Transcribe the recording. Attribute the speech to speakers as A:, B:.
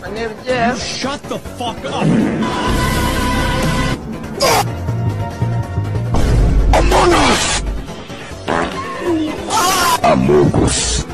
A: My name's Jeff.
B: Shut the fuck up!
C: Among Us. Among Us!